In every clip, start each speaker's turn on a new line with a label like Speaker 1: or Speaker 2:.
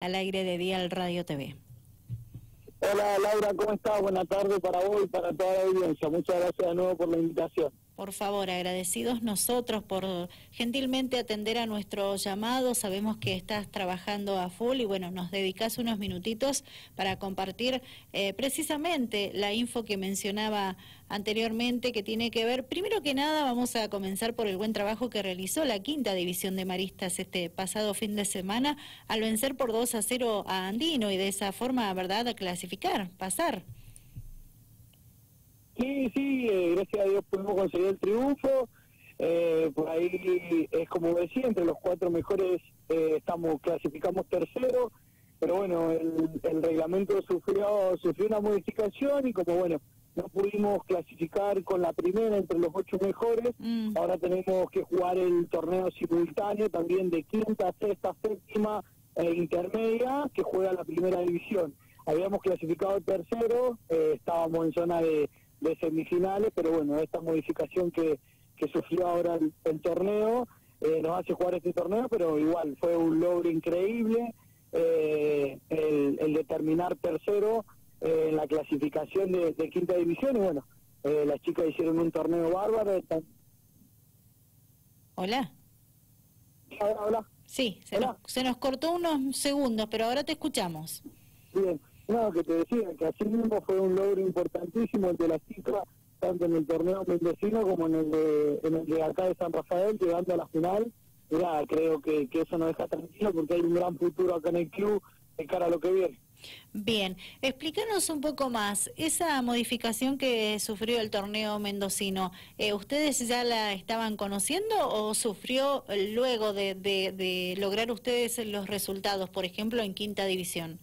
Speaker 1: al aire de Dial Radio TV.
Speaker 2: Hola Laura, ¿cómo estás? Buenas tardes para vos y para toda la audiencia. Muchas gracias de nuevo por la invitación.
Speaker 1: Por favor, agradecidos nosotros por gentilmente atender a nuestro llamado. Sabemos que estás trabajando a full y bueno, nos dedicas unos minutitos para compartir eh, precisamente la info que mencionaba anteriormente que tiene que ver, primero que nada vamos a comenzar por el buen trabajo que realizó la quinta división de Maristas este pasado fin de semana al vencer por 2 a 0 a Andino y de esa forma, ¿verdad?, a clasificar, pasar.
Speaker 2: Sí, sí, eh, gracias a Dios pudimos conseguir el triunfo. Eh, por ahí es como decía, entre los cuatro mejores eh, estamos clasificamos tercero, pero bueno, el, el, reglamento sufrió sufrió una modificación y como bueno, no pudimos clasificar con la primera entre los ocho mejores, mm. ahora tenemos que jugar el torneo simultáneo también de quinta, sexta, séptima e intermedia que juega la primera división. Habíamos clasificado tercero, estábamos en zona de de semifinales, pero bueno, esta modificación que, que sufrió ahora el, torneo eh, nos hace jugar este torneo, pero igual fue un logro increíble eh, el, el, determinar tercero eh, en la clasificación de, quinta división y bueno, las chicas hicieron un torneo bárbaro.
Speaker 1: Hola.
Speaker 2: Hola.
Speaker 1: Sí, se, Nos, se nos cortó unos segundos, pero ahora te escuchamos.
Speaker 2: Bien. No, que te decía que así mismo fue un logro importantísimo el de la cifra, tanto en el torneo mendocino como en el de, en el de acá de San Rafael, llegando a la final. Mira, creo que, que eso nos deja tranquilo porque hay un gran futuro acá en el club de cara a lo que viene.
Speaker 1: Bien, explícanos un poco más, esa modificación que sufrió el torneo mendocino, eh, ¿ustedes ya la estaban conociendo o sufrió luego de, de, de lograr ustedes los resultados, por ejemplo, en quinta división?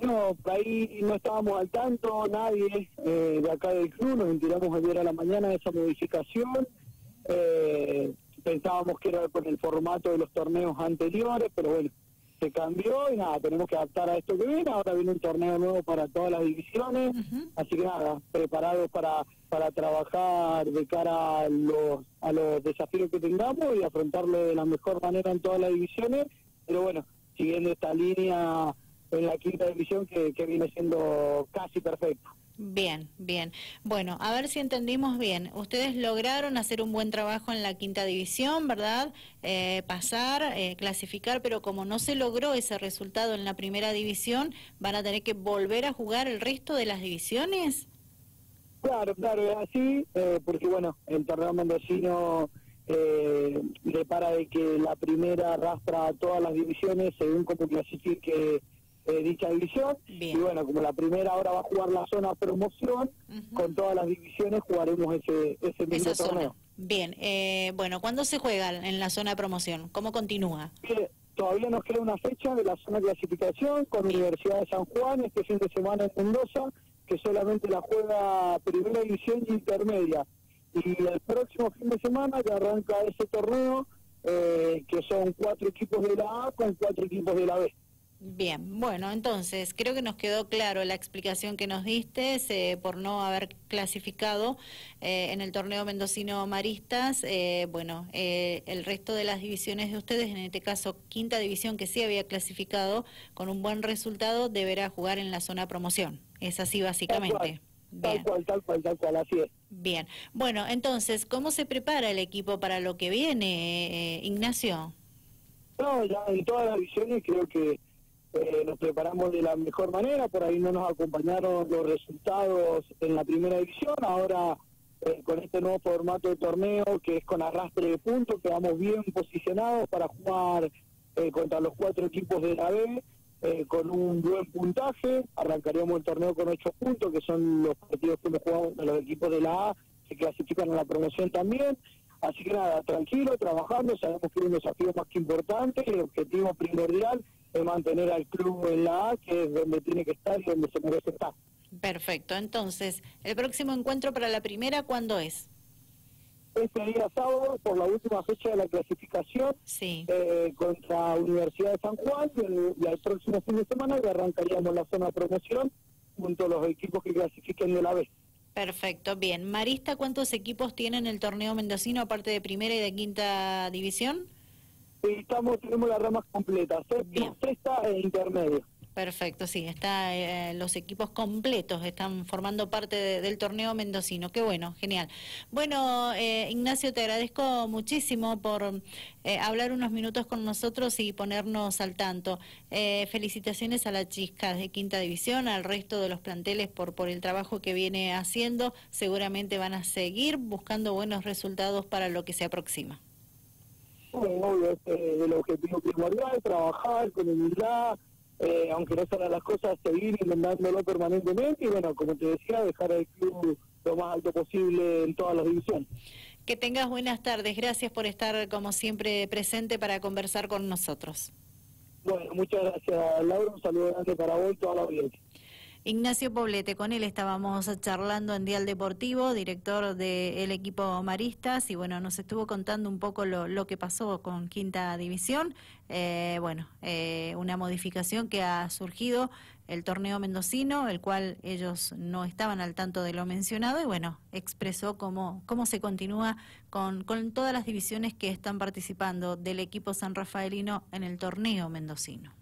Speaker 2: No, ahí no estábamos al tanto, nadie eh, de acá del club, nos enteramos ayer a la mañana de esa modificación. Eh, pensábamos que era con el formato de los torneos anteriores, pero bueno, se cambió y nada, tenemos que adaptar a esto que viene. Ahora viene un torneo nuevo para todas las divisiones, así que nada, preparados para, para trabajar de cara a los, a los desafíos que tengamos y afrontarlo de la mejor manera en todas las divisiones. Pero bueno, siguiendo esta línea en la quinta división que, que viene siendo casi perfecto.
Speaker 1: Bien, bien. Bueno, a ver si entendimos bien. Ustedes lograron hacer un buen trabajo en la quinta división, ¿verdad? Eh, pasar, eh, clasificar, pero como no se logró ese resultado en la primera división, ¿van a tener que volver a jugar el resto de las divisiones?
Speaker 2: Claro, claro, es así, eh, porque bueno, el torneo mendocino eh, para de que la primera arrastra a todas las divisiones según como clasifique eh, dicha división. Y bueno, como la primera ahora va a jugar la zona promoción, con todas las divisiones jugaremos ese, ese mismo torneo.
Speaker 1: Bien, eh, bueno, ¿cuándo se juega en la zona promoción? ¿Cómo continúa?
Speaker 2: todavía nos queda una fecha de la zona de clasificación con Universidad de San Juan este fin de semana en Mendoza, que solamente la juega primera división y intermedia. Y el próximo fin de semana que arranca ese torneo, eh, que son cuatro equipos de la A con cuatro equipos de la B.
Speaker 1: Bien, bueno, entonces creo que nos quedó claro la explicación que nos diste eh, por no haber clasificado eh, en el torneo mendocino Maristas. Eh, bueno, el resto de las divisiones de ustedes, en este caso quinta división que sí había clasificado con un buen resultado, deberá jugar en la zona promoción. Es así básicamente.
Speaker 2: Tal cual, tal cual, tal cual, así es.
Speaker 1: Bien, bueno, entonces, ¿cómo se prepara el equipo para lo que viene, Ignacio?
Speaker 2: No, ya en todas las divisiones creo que eh, nos preparamos de la mejor manera, por ahí no nos acompañaron los resultados en la primera edición, ahora eh, con este nuevo formato de torneo que es con arrastre de puntos, quedamos bien posicionados para jugar eh, contra los cuatro equipos de la B. con un buen puntaje, arrancaríamos el torneo con ocho puntos, que son los partidos que hemos jugado los equipos de la A, que clasifican a la promoción también. Así que nada, tranquilo, trabajando, sabemos que es un desafío más que importante, el objetivo primordial de mantener al club en la A, que es donde tiene que estar y donde se merece estar.
Speaker 1: Perfecto. Entonces, ¿el próximo encuentro para la primera cuándo es?
Speaker 2: Este día sábado, por la última fecha de la clasificación,
Speaker 1: sí.
Speaker 2: eh, contra Universidad de San Juan, y el, próximo fin de semana que arrancaríamos la zona de promoción junto a los equipos que clasifiquen de la B.
Speaker 1: Perfecto, bien. Marista, ¿cuántos equipos tienen el torneo mendocino aparte de primera y de quinta división?
Speaker 2: Estamos, tenemos las ramas completas, sexta e intermedio.
Speaker 1: Perfecto, sí, está eh, los equipos completos están formando parte del torneo mendocino. Qué bueno, genial. Bueno, eh, Ignacio, te agradezco muchísimo por eh, hablar unos minutos con nosotros y ponernos al tanto. felicitaciones a las chicas de Quinta División, al resto de los planteles por, por el trabajo que viene haciendo. Seguramente van a seguir buscando buenos resultados para lo que se aproxima.
Speaker 2: Bueno, este, el objetivo primordial, trabajar con humildad eh, aunque no sean las cosas, seguir intentándolo permanentemente y bueno, como te decía, dejar el club lo más alto posible en todas las divisiones.
Speaker 1: Que tengas buenas tardes, gracias por estar como siempre presente para conversar con nosotros.
Speaker 2: Bueno, muchas gracias Laura, un saludo grande para vos y toda la audiencia.
Speaker 1: Ignacio Poblete, con él estábamos charlando en Dial Deportivo, director del equipo Maristas, y bueno, nos estuvo contando un poco lo, que pasó con Quinta División. Eh, bueno, eh, una modificación que ha surgido el torneo mendocino, el cual ellos no estaban al tanto de lo mencionado, y bueno, expresó cómo, cómo se continúa con, con todas las divisiones que están participando del equipo san rafaelino en el torneo mendocino.